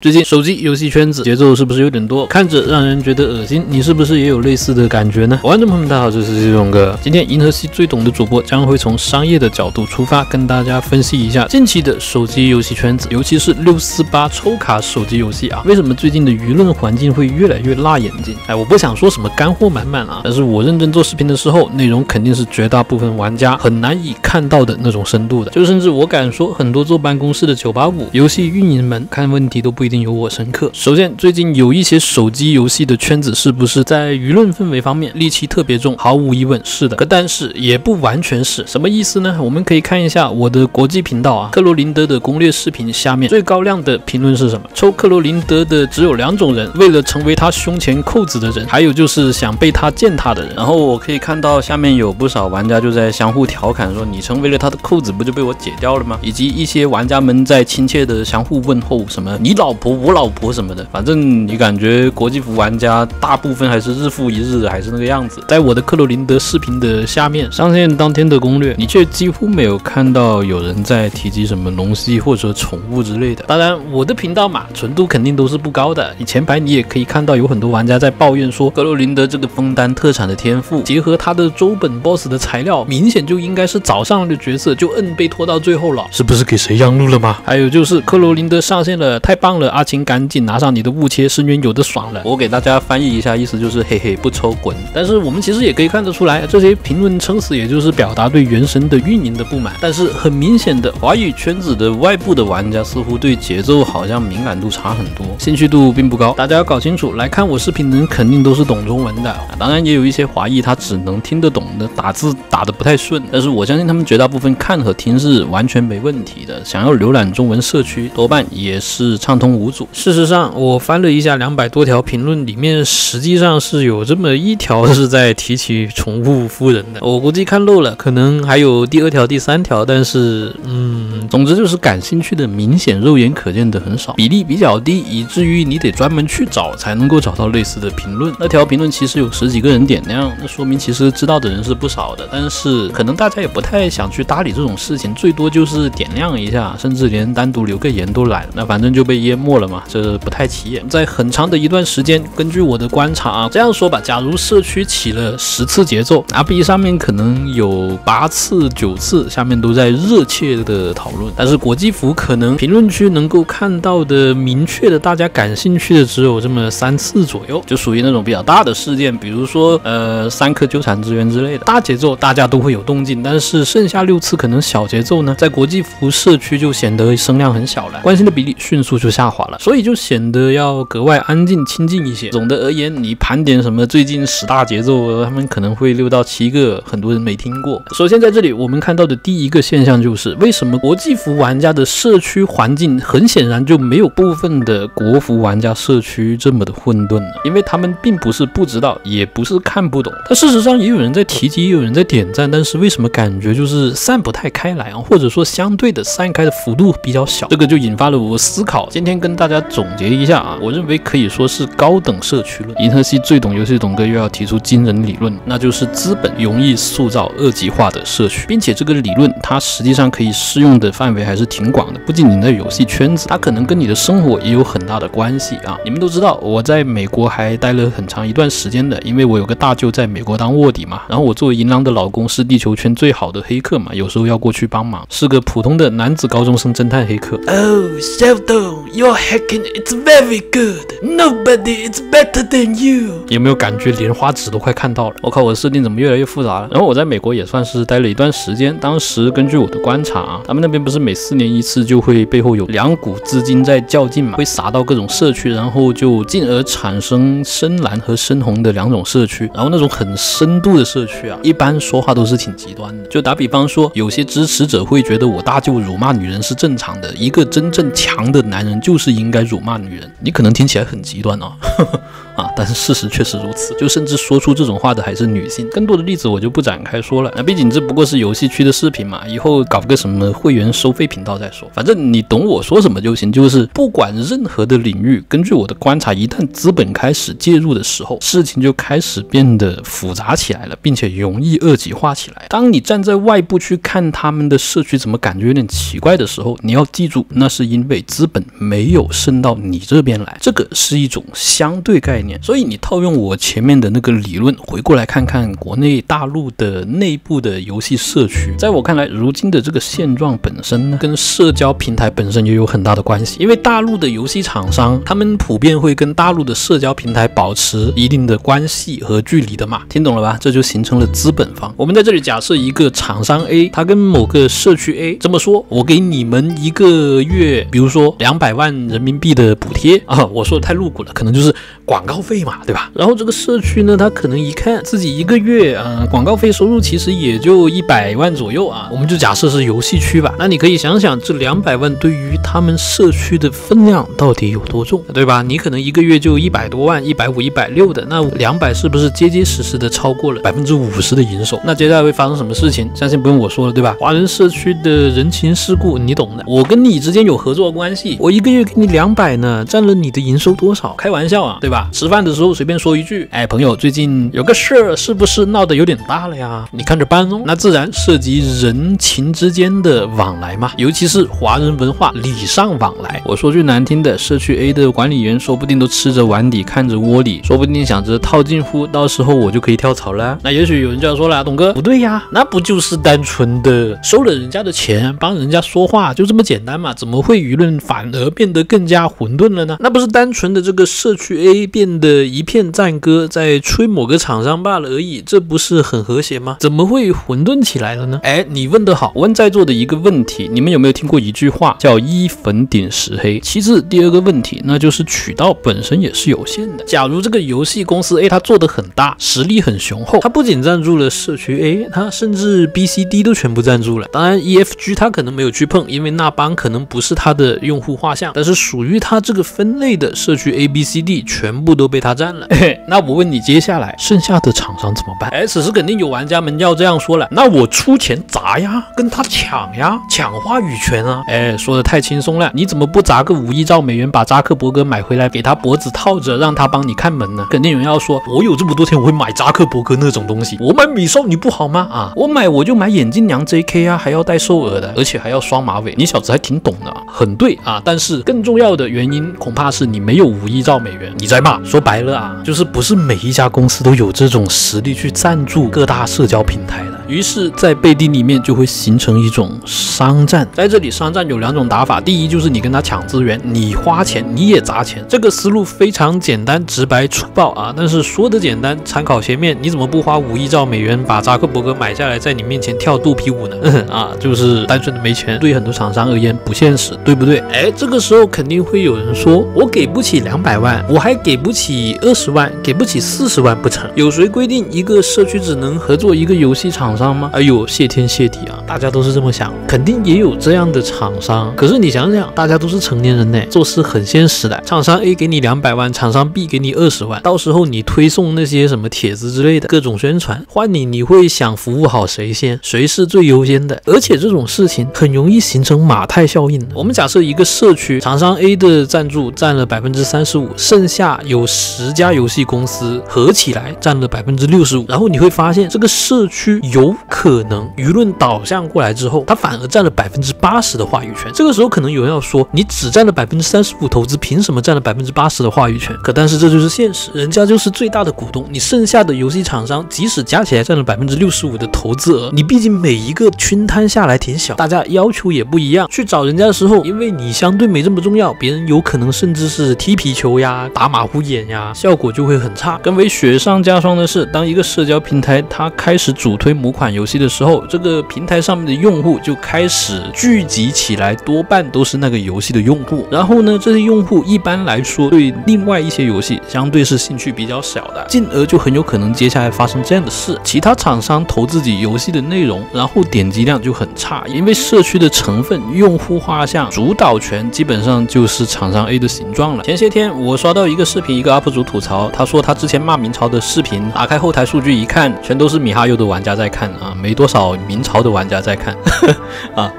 最近手机游戏圈子节奏是不是有点多，看着让人觉得恶心？你是不是也有类似的感觉呢？观众朋友们，大家好，这是金勇哥。今天银河系最懂的主播将会从商业的角度出发，跟大家分析一下近期的手机游戏圈子，尤其是六四八抽卡手机游戏啊，为什么最近的舆论环境会越来越辣眼睛？哎，我不想说什么干货满满啊，但是我认真做视频的时候，内容肯定是绝大部分玩家很难以看到的那种深度的，就甚至我敢说，很多坐办公室的九八五游戏运营们看问题都不一一定有我深刻。首先，最近有一些手机游戏的圈子是不是在舆论氛围方面戾气特别重？毫无疑问是的，可但是也不完全是。什么意思呢？我们可以看一下我的国际频道啊，克罗林德的攻略视频下面最高亮的评论是什么？抽克罗林德的只有两种人，为了成为他胸前扣子的人，还有就是想被他践踏的人。然后我可以看到下面有不少玩家就在相互调侃说：“你成为了他的扣子，不就被我解掉了吗？”以及一些玩家们在亲切的相互问候，什么“你老婆，我老婆”什么的。反正你感觉国际服玩家大部分还是日复一日的，还是那个样子。在我的克罗林德视频的下面上线当天的攻略，你却几乎没有看到有人在提及什么龙蜥或者宠物之类的。当然，我的频道嘛，纯度肯定都是不高的。你前排你也可以看到有很多玩家在抱怨说，克罗林德这个枫丹特产的天赋，结合他的周本 BOSS 的材料，明显就应该是早上的角色，就摁被拖到最后了，是不是给谁让路了吗？还有就是克罗林德上线了，太棒了！阿青赶紧拿上你的雾切，深渊有的爽了。我给大家翻译一下，意思就是嘿嘿不抽滚。但是我们其实也可以看得出来，这些评论撑死也就是表达对原神的运营的不满。但是很明显的，华语圈子的外部的玩家似乎对节奏好像敏感度差很多，兴趣度并不高。大家要搞清楚，来看我视频的人肯定都是懂中文的，当然也有一些华裔他只能听得懂的，打字打得不太顺。但是我相信他们绝大部分看和听是完全没问题的。想要浏览中文社区，多半也是畅通无阻。事实上，我翻了一下两百多条评论，里面实际上是有这么一条是在提起宠物夫人的。我估计看漏了，可能还有第二条、第三条，但是，嗯，总之就是感兴趣的明显肉眼可见的很少，比例比较低，以至于你得专门去找才能够找到类似的评论。那条评论其实有十几个人点亮，那说明其实知道的人是不少的，但是可能大家也不太想去搭理这种事情，最多就是点亮一下，甚至连单独留个言都懒。那反正就被淹没了嘛，这不太起眼。在很长的一段时间，根据我的观察啊，这样说吧，假如社区起了十次节奏，R B 上面可能有八次、九次下面都在热切的讨论，但是国际服可能评论区能够看到的明确的大家感兴趣的只有这么三次左右，就属于那种比较大的事件，比如说呃三颗纠缠之源之类的大节奏，大家都会有动静。但是剩下六次可能小节奏呢，在国际服社区就显得声量很小了，关心的比例迅速就下滑了，所以就显得要格外安静清静一些。总的而言，你盘点什么最近十大节奏，他们可能会六到七个，很多人没听过。首先在这里我们看到的第一个现象就是，为什么国际服玩家的社区环境很显然就没有部分的国服玩家社区这么的混沌呢？因为他们并不是不知道，也不是看不懂，但事实上也有人在提及，也有人在点赞，但是为什么感觉就是散不太开来啊？或者说相对的散开的幅度比较小，这个就引发了我思考。今天跟跟大家总结一下啊，我认为可以说是高等社区论。银河系最懂游戏董哥又要提出惊人理论，那就是资本容易塑造二极化的社区，并且这个理论它实际上可以适用的范围还是挺广的，不仅仅在游戏圈子，它可能跟你的生活也有很大的关系啊。你们都知道我在美国还待了很长一段时间的，因为我有个大舅在美国当卧底嘛，然后我作为银狼的老公是地球圈最好的黑客嘛，有时候要过去帮忙，是个普通的男子高中生侦探黑客。Oh, Sheldon, your hacking it's very good. Nobody is better than you. 有没有感觉莲花指都快看到了？我靠，我的设定怎么越来越复杂了？然后我在美国也算是待了一段时间，当时根据我的观察啊，他们那边不是每四年一次就会背后有两股资金在较劲嘛，会撒到各种社区，然后就进而产生深蓝和深红的两种社区。然后那种很深度的社区啊，一般说话都是挺极端的。就打比方说，有些支持者会觉得我大舅辱骂女人是正常的，一个真正强的男人就是应该辱骂女人。你可能听起来很极端啊。啊，但是事实确实如此，就甚至说出这种话的还是女性。更多的例子我就不展开说了，那毕竟这不过是游戏区的视频嘛，以后搞个什么会员收费频道再说。反正你懂我说什么就行。就是不管任何的领域，根据我的观察，一旦资本开始介入的时候，事情就开始变得复杂起来了，并且容易二极化起来。当你站在外部去看他们的社区怎么感觉有点奇怪的时候，你要记住，那是因为资本没没有渗到你这边来，这个是一种相对概念。所以你套用我前面的那个理论，回过来看看国内大陆的内部的游戏社区，在我看来，如今的这个现状本身呢，跟社交平台本身也有很大的关系。因为大陆的游戏厂商，他们普遍会跟大陆的社交平台保持一定的关系和距离的嘛，听懂了吧？这就形成了资本方。我们在这里假设一个厂商 A，他跟某个社区 A 这么说：“我给你们一个月，比如说两百万人民币的补贴啊。”我说的太露骨了，可能就是广告费嘛，对吧？然后这个社区呢，他可能一看自己一个月啊，广告费收入其实也就一百万左右啊，我们就假设是游戏区吧。那你可以想想，这两百万对于他们社区的分量到底有多重，对吧？你可能一个月就一百多万，一百五、一百六的，那两百是不是结结实实的超过了百分之五十的营收？那接下来会发生什么事情？相信不用我说了，对吧？华人社区的人情世故，你懂的。我跟你之间有合作关系，我一个月给你两百呢，占了你的营收多少？开玩笑啊，对吧？吃饭的时候随便说一句，哎，朋友，最近有个事儿，是不是闹得有点大了呀？你看着办哦。那自然涉及人情之间的往来嘛，尤其是华人文化礼尚往来。我说句难听的，社区 A 的管理员说不定都吃着碗底看着窝里，说不定想着套近乎，到时候我就可以跳槽了。那也许有人就要说了，董哥不对呀，那不就是单纯的收了人家的钱，帮人家说话，就这么简单嘛？怎么会舆论反而变得更加混沌了呢？那不是单纯的这个社区 A 变得一片赞歌，在吹某个厂商罢了而已，这不是很和谐吗？怎么会混沌起来了呢？哎，你问得好，问在座的一个问题，你们有没有听过一句话叫一粉顶十黑？其次，第二个问题，那就是渠道本身也是有限的。假如这个游戏公司 A 它做的很大，实力很雄厚，它不仅赞助了社区 A，它甚至 B、C、D 都全部赞助了。当然，E、F、G 它可能没有去碰，因为那帮可能不是它的用户画像。但是属于它这个分类的社区 A、B、C、D 全部都被它占了。那我问你，接下来剩下的厂商怎么办？哎，此时肯定有玩家们要这样说了：那我出钱砸呀，跟他抢呀，抢话语权啊！哎，说的太轻松了，你怎么不砸个五亿兆美元把扎克伯格买回来，给他脖子套着，让他帮你看门呢？肯定有人要说，我有这么多钱，我会买扎克伯格那种东西。我买美少女不好吗？啊，我买我就买眼镜娘 J.K. 啊，还要带瘦耳的，而且还要双马尾。你小子还挺懂的，很对啊。但是更更重要的原因，恐怕是你没有五亿兆美元，你在骂。说白了啊，就是不是每一家公司都有这种实力去赞助各大社交平台的。于是，在背地里面就会形成一种商战。在这里，商战有两种打法。第一，就是你跟他抢资源，你花钱，你也砸钱。这个思路非常简单、直白、粗暴啊！但是说的简单，参考前面，你怎么不花五亿兆美元把扎克伯格买下来，在你面前跳肚皮舞呢？啊，就是单纯的没钱。对很多厂商而言，不现实，对不对？哎，这个时候肯定会有人说，我给不起两百万，我还给不起二十万，给不起四十万不成？有谁规定一个社区只能合作一个游戏厂？商吗？哎呦，谢天谢地啊！大家都是这么想，肯定也有这样的厂商。可是你想想，大家都是成年人呢，做事很现实的。厂商 A 给你两百万，厂商 B 给你二十万，到时候你推送那些什么帖子之类的各种宣传，换你你会想服务好谁先？谁是最优先的？而且这种事情很容易形成马太效应。我们假设一个社区，厂商 A 的赞助占了百分之三十五，剩下有十家游戏公司合起来占了百分之六十五，然后你会发现这个社区有。有可能舆论导向过来之后，他反而占了百分之八十的话语权。这个时候可能有人要说，你只占了百分之三十五投资，凭什么占了百分之八十的话语权？可但是这就是现实，人家就是最大的股东。你剩下的游戏厂商，即使加起来占了百分之六十五的投资额，你毕竟每一个均摊下来挺小，大家要求也不一样。去找人家的时候，因为你相对没这么重要，别人有可能甚至是踢皮球呀、打马虎眼呀，效果就会很差。更为雪上加霜的是，当一个社交平台它开始主推模款游戏的时候，这个平台上面的用户就开始聚集起来，多半都是那个游戏的用户。然后呢，这些用户一般来说对另外一些游戏相对是兴趣比较小的，进而就很有可能接下来发生这样的事：其他厂商投自己游戏的内容，然后点击量就很差，因为社区的成分、用户画像主导权基本上就是厂商 A 的形状了。前些天我刷到一个视频，一个 UP 主吐槽，他说他之前骂明朝的视频，打开后台数据一看，全都是米哈游的玩家在看。啊，没多少明朝的玩家在看，啊。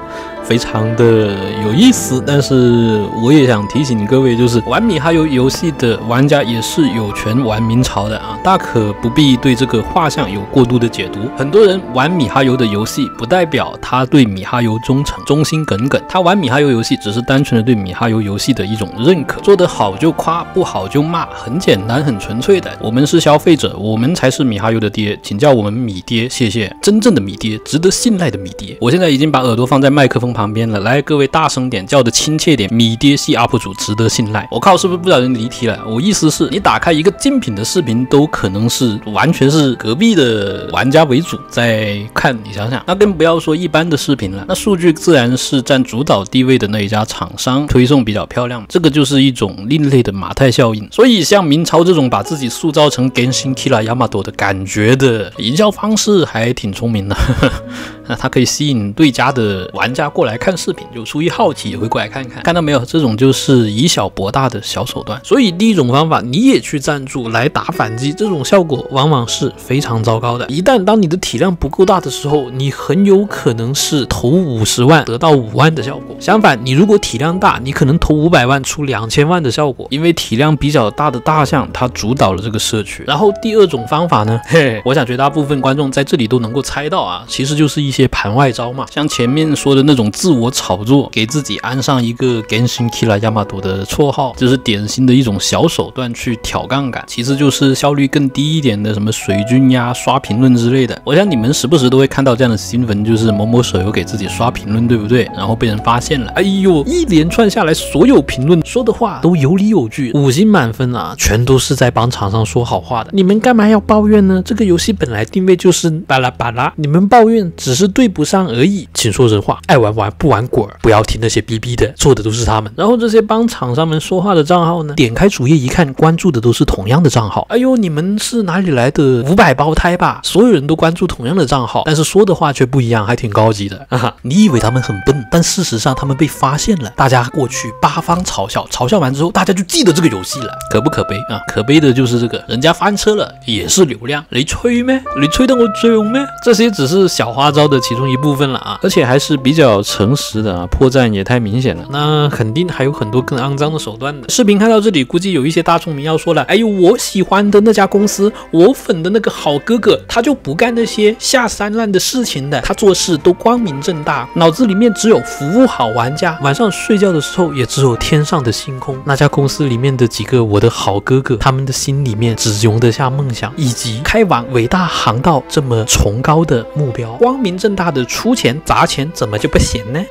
非常的有意思。但是我也想提醒各位，就是玩米哈游游戏的玩家也是有权玩明朝的啊，大可不必对这个画像有过度的解读。很多人玩米哈游的游戏，不代表他对米哈游忠诚、忠心耿耿。他玩米哈游游戏，只是单纯的对米哈游游戏的一种认可，做得好就夸，不好就骂，很简单，很纯粹的。我们是消费者，我们才是米哈游的爹，请叫我们米爹，谢谢。真正的米爹，值得信赖的米爹。我现在已经把耳朵放在麦克风旁旁边了，来，各位大声点，叫的亲切点，米爹系 UP 主值得信赖。我靠，是不是不小心离题了？我意思是你打开一个竞品的视频，都可能是完全是隔壁的玩家为主在看，你想想，那更不要说一般的视频了。那数据自然是占主导地位的那一家厂商推送比较漂亮，这个就是一种另类的马太效应。所以像明朝这种把自己塑造成 Genshin Killer Yamato 的感觉的营销方式，还挺聪明的。那它可以吸引对家的玩家过来看视频，就出于好奇也会过来看看。看到没有，这种就是以小博大的小手段。所以第一种方法，你也去赞助来打反击，这种效果往往是非常糟糕的。一旦当你的体量不够大的时候，你很有可能是投五十万得到五万的效果。相反，你如果体量大，你可能投五百万出两千万的效果，因为体量比较大的大象它主导了这个社区。然后第二种方法呢，嘿，我想绝大部分观众在这里都能够猜到啊，其实就是一。些盘外招嘛，像前面说的那种自我炒作，给自己安上一个 g e n s h i n Kira Yamato 的绰号，这是典型的一种小手段去挑杠杆。其次就是效率更低一点的什么水军呀、刷评论之类的。我想你们时不时都会看到这样的新闻，就是某某手游给自己刷评论，对不对？然后被人发现了，哎呦，一连串下来，所有评论说的话都有理有据，五星满分啊，全都是在帮厂商说好话的。你们干嘛要抱怨呢？这个游戏本来定位就是巴拉巴拉，你们抱怨只是。对不上而已，请说人话，爱玩玩不玩滚，不要听那些逼逼的，做的都是他们。然后这些帮厂商们说话的账号呢，点开主页一看，关注的都是同样的账号。哎呦，你们是哪里来的五百胞胎吧？所有人都关注同样的账号，但是说的话却不一样，还挺高级的。哈哈，你以为他们很笨，但事实上他们被发现了，大家过去八方嘲笑，嘲笑完之后，大家就记得这个游戏了，可不可悲啊？可悲的就是这个，人家翻车了也是流量，你吹咩？你吹得我中咩？这些只是小花招的。其中一部分了啊，而且还是比较诚实的啊，破绽也太明显了。那肯定还有很多更肮脏的手段的。视频看到这里，估计有一些大聪明要说了：“哎呦，我喜欢的那家公司，我粉的那个好哥哥，他就不干那些下三滥的事情的，他做事都光明正大，脑子里面只有服务好玩家，晚上睡觉的时候也只有天上的星空。那家公司里面的几个我的好哥哥，他们的心里面只容得下梦想，以及开往伟大航道这么崇高的目标，光明正。”大的出钱砸钱，怎么就不行呢？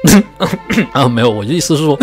啊，没有，我的意思是说。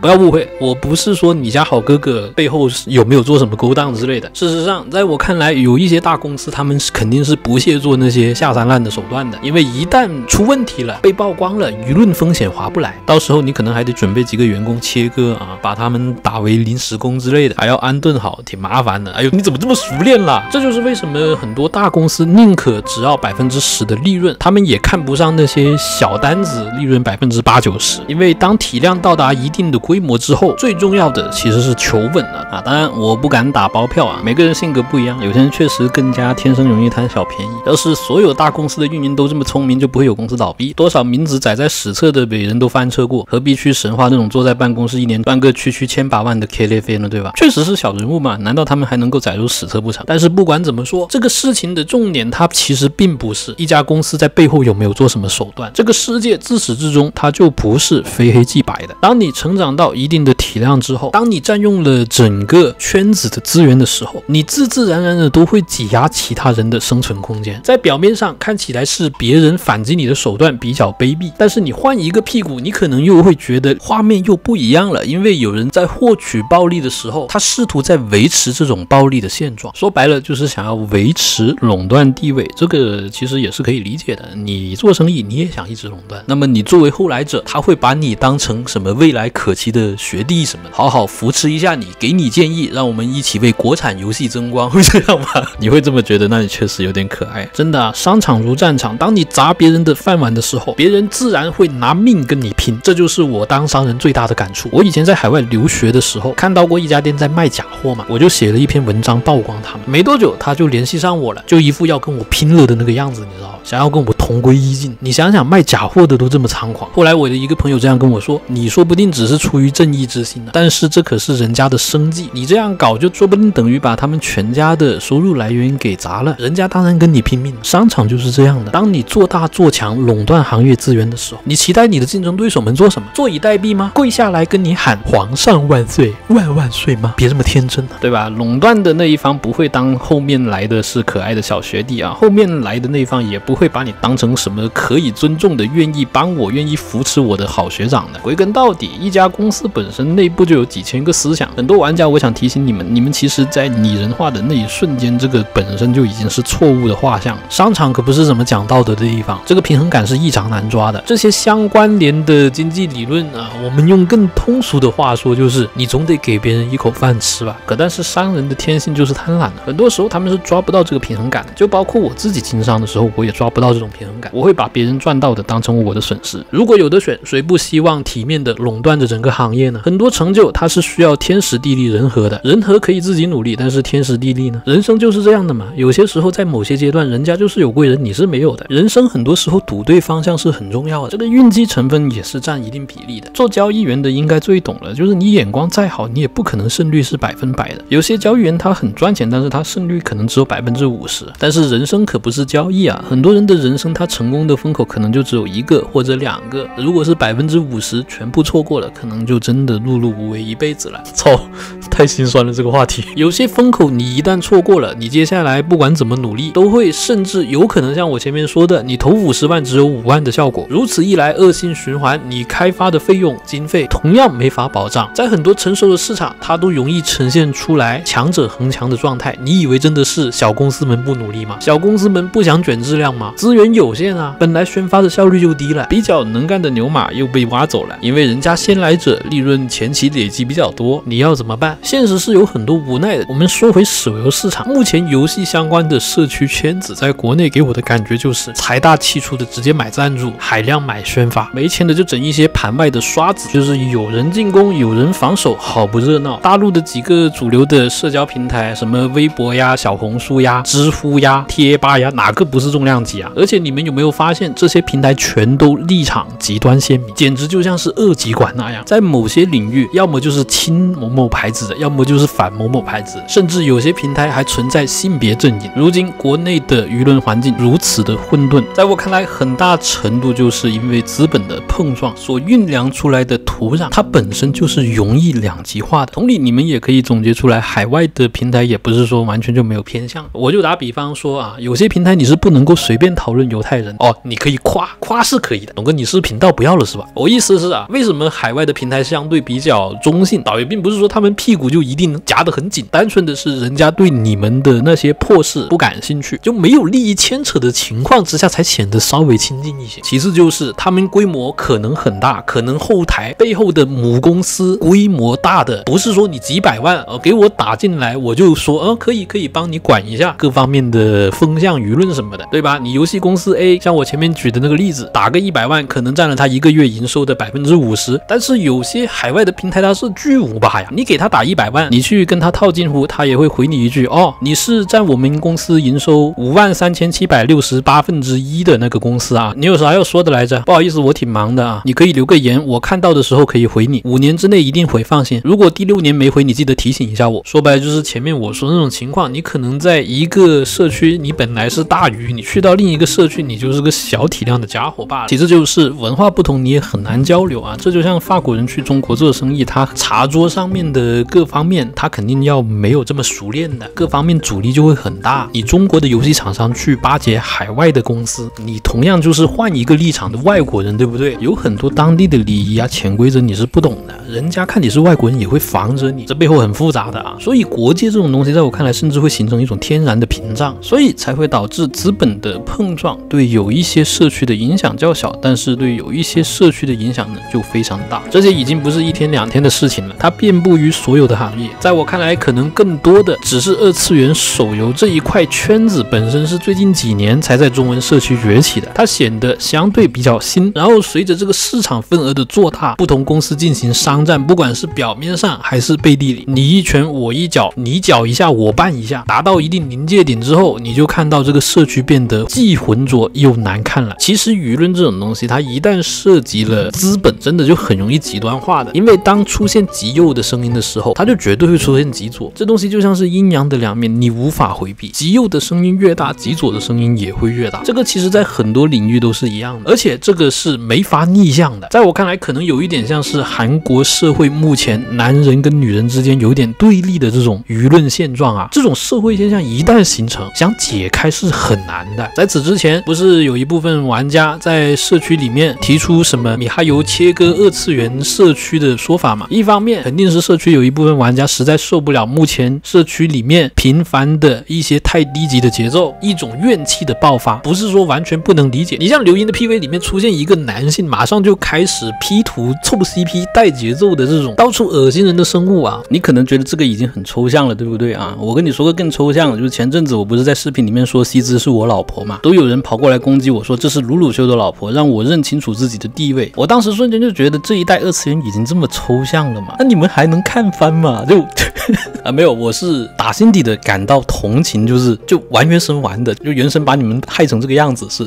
不要误会，我不是说你家好哥哥背后有没有做什么勾当之类的。事实上，在我看来，有一些大公司，他们是肯定是不屑做那些下三滥的手段的。因为一旦出问题了，被曝光了，舆论风险划不来，到时候你可能还得准备几个员工切割啊，把他们打为临时工之类的，还要安顿好，挺麻烦的。哎呦，你怎么这么熟练啦？这就是为什么很多大公司宁可只要百分之十的利润，他们也看不上那些小单子，利润百分之八九十。因为当体量到达一定的规模之后，最重要的其实是求稳了啊！当然，我不敢打包票啊，每个人性格不一样，有些人确实更加天生容易贪小便宜。要是所有大公司的运营都这么聪明，就不会有公司倒闭。多少名字载在史册的伟人都翻车过，何必去神话那种坐在办公室一年赚个区区千把万的 K 列飞呢？对吧？确实是小人物嘛，难道他们还能够载入史册不成？但是不管怎么说，这个事情的重点，它其实并不是一家公司在背后有没有做什么手段。这个世界自始至终，它就不是非黑即白的。当你成长到一定。的体量之后，当你占用了整个圈子的资源的时候，你自自然然的都会挤压其他人的生存空间。在表面上看起来是别人反击你的手段比较卑鄙，但是你换一个屁股，你可能又会觉得画面又不一样了。因为有人在获取暴利的时候，他试图在维持这种暴利的现状，说白了就是想要维持垄断地位。这个其实也是可以理解的。你做生意你也想一直垄断，那么你作为后来者，他会把你当成什么未来可期？期的学弟什么，好好扶持一下你，给你建议，让我们一起为国产游戏争光，会这样吗？你会这么觉得？那你确实有点可爱。真的啊，商场如战场，当你砸别人的饭碗的时候，别人自然会拿命跟你拼。这就是我当商人最大的感触。我以前在海外留学的时候，看到过一家店在卖假货嘛，我就写了一篇文章曝光他们。没多久，他就联系上我了，就一副要跟我拼了的那个样子，你知道。想要跟我同归于尽，你想想卖假货的都这么猖狂。后来我的一个朋友这样跟我说：“你说不定只是出出于正义之心呢，但是这可是人家的生计，你这样搞就说不定等于把他们全家的收入来源给砸了。人家当然跟你拼命。商场就是这样的，当你做大做强，垄断行业资源的时候，你期待你的竞争对手们做什么？坐以待毙吗？跪下来跟你喊皇上万岁万万岁吗？别这么天真啊，对吧？垄断的那一方不会当后面来的是可爱的小学弟啊，后面来的那一方也不。会把你当成什么可以尊重的、愿意帮我、愿意扶持我的好学长的？归根到底，一家公公司本身内部就有几千个思想。很多玩家，我想提醒你们，你们其实，在拟人化的那一瞬间，这个本身就已经是错误的画像。商场可不是什么讲道德的地方，这个平衡感是异常难抓的。这些相关联的经济理论啊，我们用更通俗的话说，就是你总得给别人一口饭吃吧。可但是商人的天性就是贪婪，很多时候他们是抓不到这个平衡感的。就包括我自己经商的时候，我也。抓不到这种平衡感，我会把别人赚到的当成我的损失。如果有的选，谁不希望体面的垄断着整个行业呢？很多成就它是需要天时地利人和的，人和可以自己努力，但是天时地利呢？人生就是这样的嘛。有些时候在某些阶段，人家就是有贵人，你是没有的。人生很多时候赌对方向是很重要的，这个运气成分也是占一定比例的。做交易员的应该最懂了，就是你眼光再好，你也不可能胜率是百分百的。有些交易员他很赚钱，但是他胜率可能只有百分之五十。但是人生可不是交易啊，很多。人的人生，他成功的风口可能就只有一个或者两个。如果是百分之五十全部错过了，可能就真的碌碌无为一辈子了。操，太心酸了这个话题。有些风口你一旦错过了，你接下来不管怎么努力，都会甚至有可能像我前面说的，你投五十万只有五万的效果。如此一来，恶性循环，你开发的费用经费同样没法保障。在很多成熟的市场，它都容易呈现出来强者恒强的状态。你以为真的是小公司们不努力吗？小公司们不想卷质量吗？资源有限啊，本来宣发的效率就低了，比较能干的牛马又被挖走了，因为人家先来者利润前期累积比较多，你要怎么办？现实是有很多无奈的。我们说回手游市场，目前游戏相关的社区圈子在国内给我的感觉就是财大气粗的直接买赞助，海量买宣发，没钱的就整一些盘外的刷子，就是有人进攻有人防守，好不热闹。大陆的几个主流的社交平台，什么微博呀、小红书呀、知乎呀、贴吧呀，哪个不是重量级啊？而且你们有没有发现，这些平台全都立场极端鲜明，简直就像是二极管那样。在在某些领域，要么就是亲某某牌子的，要么就是反某某牌子，甚至有些平台还存在性别阵营。如今国内的舆论环境如此的混沌，在我看来，很大程度就是因为资本的碰撞所酝酿出来的土壤，它本身就是容易两极化的。同理，你们也可以总结出来，海外的平台也不是说完全就没有偏向。我就打比方说啊，有些平台你是不能够随便。讨论犹太人哦，你可以夸夸是可以的，董哥你是频道不要了是吧？我意思是啊，为什么海外的平平台相对比较中性？倒也并不是说他们屁股就一定夹得很紧，单纯的是人家对你们的那些破事不感兴趣，就没有利益牵扯的情况之下才显得稍微亲近一些。其次就是他们规模可能很大，可能后台背后的母公司规模大的，不是说你几百万呃给我打进来我就说呃可以可以帮你管一下各方面的风向舆论什么的，对吧？你。游戏公司 A，像我前面举的那个例子，打个一百万，可能占了他一个月营收的百分之五十。但是有有些海外的平台，它是巨无霸呀。你给他打一百万，你去跟他套近乎，他也会回你一句：哦，你是占我们公司营收五万三千七百六十八分之一的那个公司啊。你有啥要说的来着？不好意思，我挺忙的啊。你可以留个言，我看到的时候可以回你。五年之内一定回，放心。如果第六年没回，你记得提醒一下我。说白了就是前面我说那种情况，你可能在一个社区，你本来是大鱼，你去到另。一个社区，你就是个小体量的家伙罢了。其次就是文化不同，你也很难交流啊。这就像法国人去中国做生意，他茶桌上面的各方面，他肯定要没有这么熟练的，各方面阻力就会很大。你中国的游戏厂商去巴结海外的公司，你同样就是换一个立场的外国人，对不对？有很多当地的礼仪啊、潜规则你是不懂的，人家看你是外国人也会防着你，这背后很复杂的啊。所以国界这种东西，在我看来，甚至会形成一种天然的屏障，所以才会导致资本的。碰撞对有一些社区的影响较小，但是对有一些社区的影响呢就非常大。这些已经不是一天两天的事情了，它遍布于所有的行业。在我看来，可能更多的只是二次元手游这一块圈子本身是最近几年才在中文社区崛起的，它显得相对比较新。然后随着这个市场份额的做大，不同公司进行商战，不管是表面上还是背地里，你一拳我一脚，你搅一下我拌一下，达到一定临界点之后，你就看到这个社区变得既浑浊又难看了。其实舆论这种东西，它一旦涉及了资本，真的就很容易极端化的。因为当出现极右的声音的时候，它就绝对会出现极左。这东西就像是阴阳的两面，你无法回避。极右的声音越大，极左的声音也会越大。这个其实在很多领域都是一样的，而且这个是没法逆向的。在我看来，可能有一点像是韩国社会目前男人跟女人之间有点对立的这种舆论现状啊。这种社会现象一旦形成，想解开是很难的。在此之前，不是有一部分玩家在社区里面提出什么米哈游切割二次元社区的说法嘛？一方面肯定是社区有一部分玩家实在受不了目前社区里面频繁的一些太低级的节奏，一种怨气的爆发，不是说完全不能理解。你像刘音的 PV 里面出现一个男性，马上就开始 P 图凑 CP 带节奏的这种 到处恶心人的生物啊，你可能觉得这个已经很抽象了，对不对啊？我跟你说个更抽象的，就是前阵子我不是在视频里面说西兹是我老婆嘛，都有人跑过来攻击我说这是鲁鲁修的老婆，让我认清楚自己的地位。我当时瞬间就觉得这一代二次元已经这么抽象了嘛，那你们还能看番吗？就 啊没有，我是打心底的感到同情，就是就玩原神玩的，就原神把你们害成这个样子是。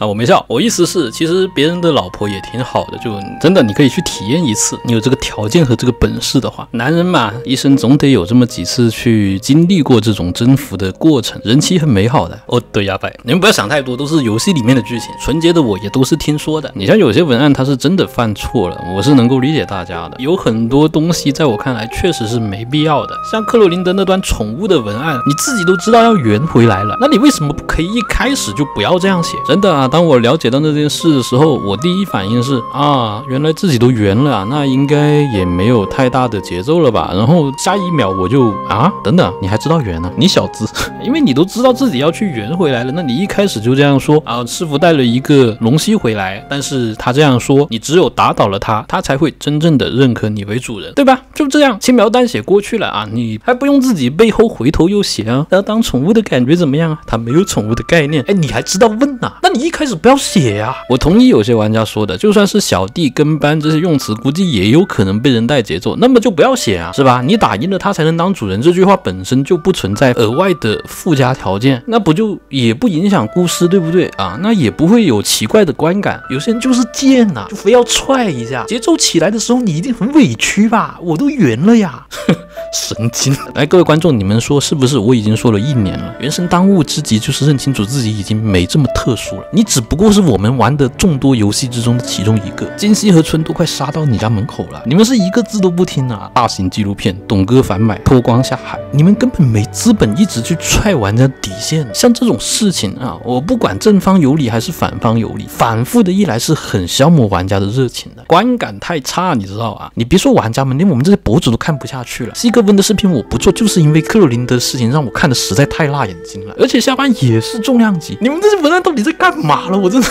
啊，我没笑，我意思是，其实别人的老婆也挺好的，就真的你可以去体验一次，你有这个条件和这个本事的话，男人嘛，一生总得有这么几次去经历过这种征服的过程，人妻很美好的。哦，对呀，拜，你们不要想太多，都是游戏里面的剧情，纯洁的我也都是听说的。你像有些文案，他是真的犯错了，我是能够理解大家的。有很多东西在我看来确实是没必要的，像克洛琳德那段宠物的文案，你自己都知道要圆回来了，那你为什么不可以一开始就不要这样写？真的啊。当我了解到那件事的时候，我第一反应是啊，原来自己都圆了，那应该也没有太大的节奏了吧？然后下一秒我就啊，等等，你还知道圆呢？你小子，因为你都知道自己要去圆回来了，那你一开始就这样说啊？师傅带了一个龙息回来，但是他这样说，你只有打倒了他，他才会真正的认可你为主人，对吧？就这样轻描淡写过去了啊，你还不用自己背后回头又写啊？要当宠物的感觉怎么样啊？他没有宠物的概念，哎，你还知道问呐？那你一开开始不要。写呀，我同意有些玩家说的，就算是小弟跟班这些用词，估计也有可能被人带节奏，那么就不要写啊，是吧？你打赢了他才能当主人，这句话本身就不存在额外的附加条件，那不就也不影响故事，对不对啊？那也不会有奇怪的观感。有些人就是贱呐，就非要踹一下，节奏起来的时候你一定很委屈吧？我都圆了呀。神经！来，各位观众，你们说是不是？我已经说了一年了。原神当务之急就是认清楚自己已经没这么特殊了。你只不过是我们玩的众多游戏之中的其中一个。金熙和春都快杀到你家门口了，你们是一个字都不听啊！大型纪录片，董哥反买，脱光下海，你们根本没资本一直去踹玩家底线。像这种事情啊，我不管正方有理还是反方有理，反复的一来是很消磨玩家的热情的，观感太差，你知道啊？你别说玩家们，连我们这些博主都看不下去了。西哥。温的视频我不做，就是因为克洛琳的事情让我看的实在太辣眼睛了，而且下班也是重量级。你们这些文案到底在干嘛了？我真的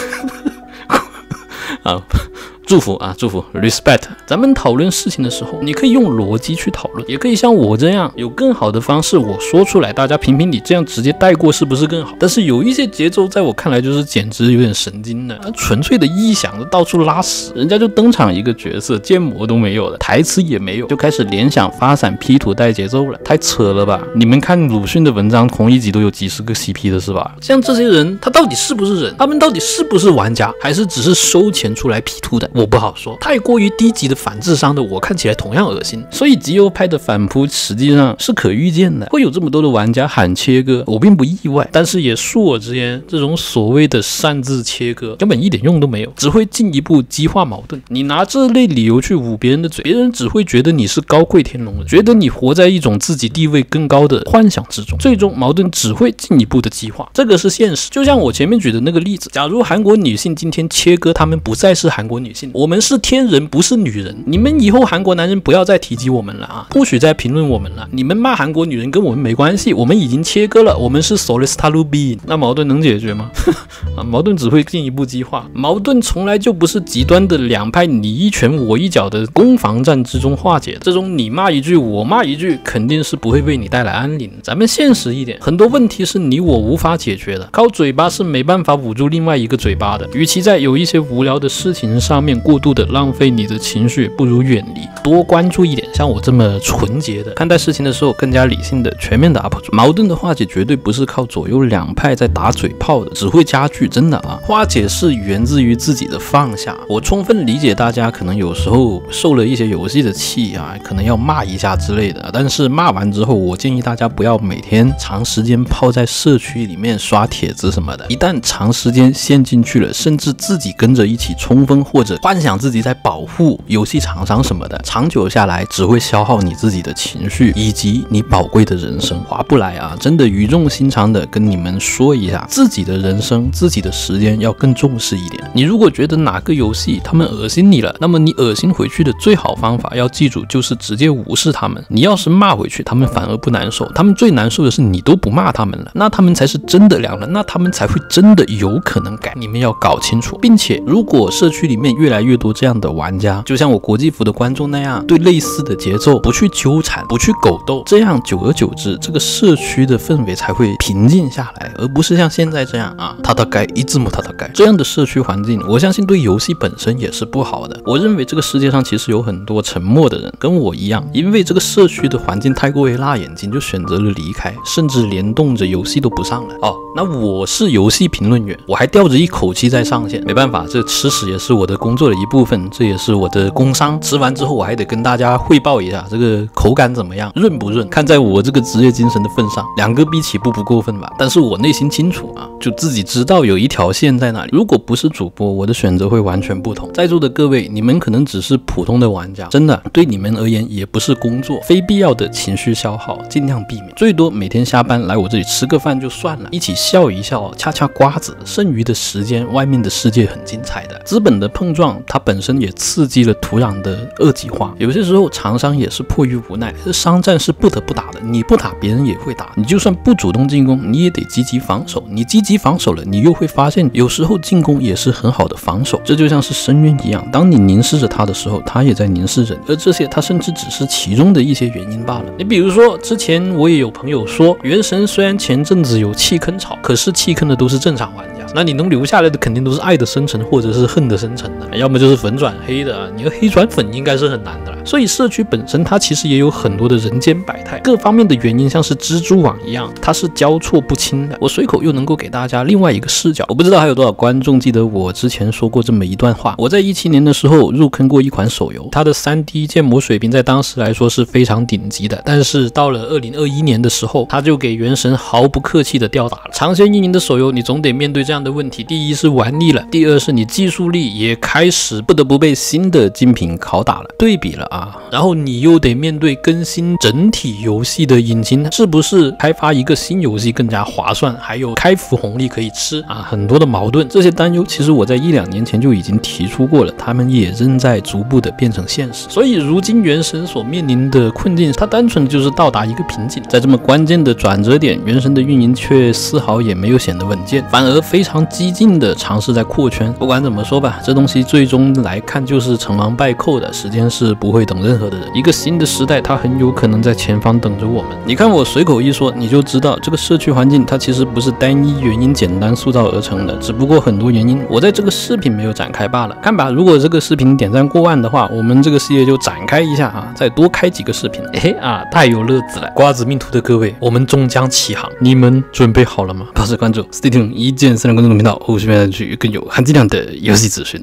啊。祝福啊，祝福，respect。咱们讨论事情的时候，你可以用逻辑去讨论，也可以像我这样有更好的方式，我说出来，大家评评理，这样直接带过是不是更好？但是有一些节奏，在我看来就是简直有点神经的，纯粹的臆想，到处拉屎。人家就登场一个角色，建模都没有的，台词也没有，就开始联想发散 P 图带节奏了，太扯了吧？你们看鲁迅的文章，同一集都有几十个 CP 的是吧？像这些人，他到底是不是人？他们到底是不是玩家，还是只是收钱出来 P 图的？我不好说，太过于低级的反智商的我看起来同样恶心，所以极右派的反扑实际上是可预见的，会有这么多的玩家喊切割，我并不意外。但是也恕我直言，这种所谓的擅自切割根本一点用都没有，只会进一步激化矛盾。你拿这类理由去捂别人的嘴，别人只会觉得你是高贵天龙人，觉得你活在一种自己地位更高的幻想之中，最终矛盾只会进一步的激化，这个是现实。就像我前面举的那个例子，假如韩国女性今天切割，她们不再是韩国女性。我们是天人，不是女人。你们以后韩国男人不要再提及我们了啊，不许再评论我们了。你们骂韩国女人跟我们没关系，我们已经切割了，我们是 s o l i s t a l u b i 那矛盾能解决吗？啊，矛盾只会进一步激化。矛盾从来就不是极端的两派你一拳我一脚的攻防战之中化解。这种你骂一句我骂一句，肯定是不会为你带来安宁。咱们现实一点，很多问题是你我无法解决的，靠嘴巴是没办法捂住另外一个嘴巴的。与其在有一些无聊的事情上面过度的浪费你的情绪，不如远离，多关注一点。像我这么纯洁的看待事情的时候，更加理性的全面的 UP 主。矛盾的化解绝对不是靠左右两派在打嘴炮的，只会加剧。真的啊，化解是源自于自己的放下。我充分理解大家可能有时候受了一些游戏的气啊，可能要骂一下之类的。但是骂完之后，我建议大家不要每天长时间泡在社区里面刷帖子什么的。一旦长时间陷进去了，甚至自己跟着一起冲锋，或者幻想自己在保护游戏厂商什么的，长久下来只会消耗你自己的情绪以及你宝贵的人生，划不来啊！真的语重心长的跟你们说一下，自己的人生自己。的时间要更重视一点。你如果觉得哪个游戏他们恶心你了，那么你恶心回去的最好方法，要记住就是直接无视他们。你要是骂回去，他们反而不难受。他们最难受的是你都不骂他们了，那他们才是真的凉了，那他们才会真的有可能改。你们要搞清楚，并且如果社区里面越越来越多这样的玩家，就像我国际服的观众那样，对类似的节奏不去纠缠，不去狗斗，这样久而久之，这个社区的氛围才会平静下来，而不是像现在这样啊，他大概。一字母他的盖这样的社区环境，我相信对游戏本身也是不好的。我认为这个世界上其实有很多沉默的人，跟我一样，因为这个社区的环境太过于辣眼睛，就选择了离开，甚至连动着游戏都不上了。哦，那我是游戏评论员，我还吊着一口气在上线，没办法，这吃屎也是我的工作的一部分，这也是我的工伤。吃完之后，我还得跟大家汇报一下这个口感怎么样，润不润？看在我这个职业精神的份上，两个币起步不过分吧？但是我内心清楚啊，就自己知道有一条线在那里。如果不是主播，我的选择会完全不同。在座的各位，你们可能只是普通的玩家，真的对你们而言也不是工作，非必要的情绪消耗尽量避免。最多每天下班来我这里吃个饭就算了，一起笑一笑，恰恰瓜子。剩余的时间，外面的世界很精彩的。资本的碰撞，它本身也刺激了土壤的二极化。有些时候，厂商也是迫于无奈，商战是不得不打的。你不打，别人也会打。你就算不主动进攻，你也得积极防守。你积极防守了，你又会发现，有时候进攻也是很好的防守。这就像是深渊一样，当你凝视着它的时候，它也在凝视着你。而这些，它甚至只是其中的一些原因罢了。你比如说，之前我也有朋友说，原神虽然前阵子有弃坑潮，可是弃坑的都是正常玩家。那你能留下来的肯定都是爱的深沉，或者是恨的深沉的，要么就是粉转黑的。你要黑转粉应该是很难的。所以社区本身它其实也有很多的人间百态，各方面的原因像是蜘蛛网一样，它是交错不清的。我随口又能够给大家另外一个视角，我不知道还有多少观众记得我之前说过这么一段话。我在一七年的时候入坑过一款手游，它的三 D 建模水平在当时来说是非常顶级的，但是到了二零二一年的时候，它就给原神毫不客气的吊打了。长线运营的手游，你总得面对这样的问题：第一是玩腻了，第二是你技术力也开始不得不被新的精品拷打了。对比了。啊，然后你又得面对更新整体游戏的引擎，是不是开发一个新游戏更加划算？还有开服红利可以吃啊，很多的矛盾，这些担忧其实我在一两年前就已经提出过了，他们也正在逐步的变成现实。所以如今原神所面临的困境，它单纯就是到达一个瓶颈，在这么关键的转折点，原神的运营却丝毫也没有显得稳健，反而非常激进的尝试在扩圈。不管怎么说吧，这东西最终来看就是成王败寇的，时间是不会。会等任何的人，一个新的时代，它很有可能在前方等着我们。你看我随口一说，你就知道这个社区环境它其实不是单一原因简单塑造而成的，只不过很多原因我在这个视频没有展开罢了。看吧，如果这个视频点赞过万的话，我们这个系列就展开一下啊，再多开几个视频。哎啊，太有乐子了！瓜子命途的各位，我们终将起航，你们准备好了吗？保持关注，Stay tuned，一键三连关注频道，后续面去更有含金量的游戏资讯。